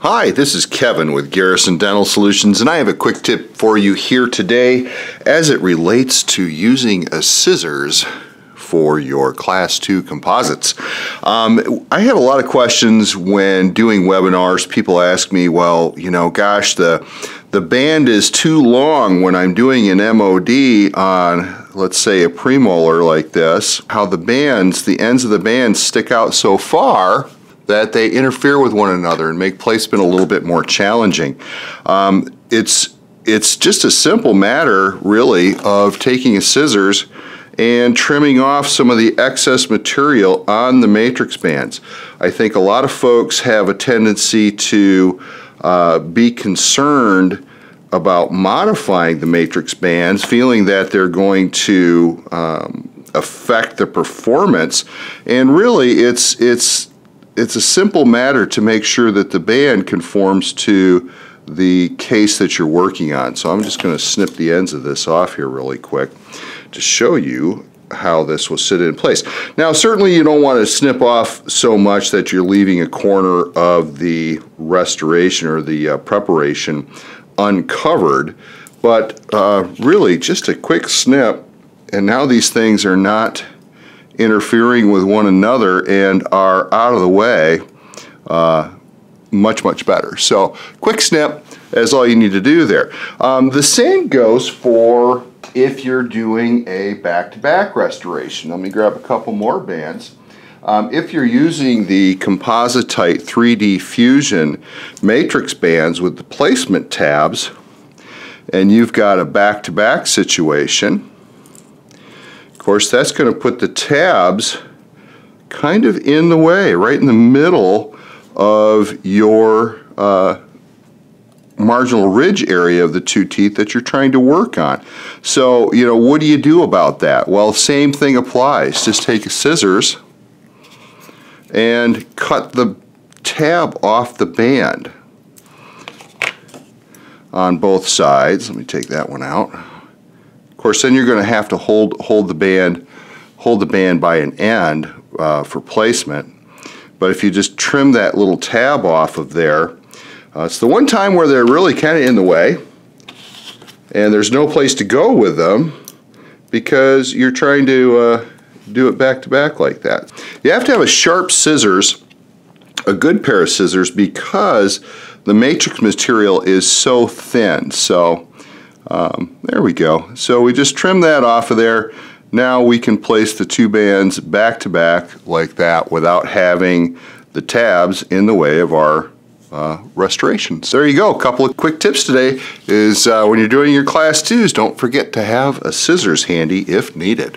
Hi, this is Kevin with Garrison Dental Solutions, and I have a quick tip for you here today as it relates to using a scissors for your Class 2 composites. Um, I have a lot of questions when doing webinars. People ask me, well, you know, gosh, the, the band is too long when I'm doing an MOD on, let's say, a premolar like this, how the bands, the ends of the bands stick out so far that they interfere with one another and make placement a little bit more challenging. Um, it's it's just a simple matter, really, of taking a scissors and trimming off some of the excess material on the matrix bands. I think a lot of folks have a tendency to uh, be concerned about modifying the matrix bands, feeling that they're going to um, affect the performance. And really, it's it's it's a simple matter to make sure that the band conforms to the case that you're working on. So I'm just going to snip the ends of this off here really quick to show you how this will sit in place. Now certainly you don't want to snip off so much that you're leaving a corner of the restoration or the uh, preparation uncovered, but uh, really just a quick snip and now these things are not interfering with one another and are out of the way uh, much, much better. So quick snip is all you need to do there. Um, the same goes for if you're doing a back-to-back -back restoration. Let me grab a couple more bands. Um, if you're using the Composi-Tight 3D Fusion matrix bands with the placement tabs, and you've got a back-to-back -back situation, course, that's going to put the tabs kind of in the way, right in the middle of your uh, marginal ridge area of the two teeth that you're trying to work on. So, you know, what do you do about that? Well, same thing applies. Just take scissors and cut the tab off the band on both sides. Let me take that one out. Of course, then you're going to have to hold hold the band hold the band by an end uh, for placement. But if you just trim that little tab off of there, uh, it's the one time where they're really kind of in the way, and there's no place to go with them because you're trying to uh, do it back to back like that. You have to have a sharp scissors, a good pair of scissors, because the matrix material is so thin. So um, there we go. So we just trim that off of there. Now we can place the two bands back to back like that without having the tabs in the way of our uh, restorations. There you go. A couple of quick tips today is uh, when you're doing your class twos, don't forget to have a scissors handy if needed.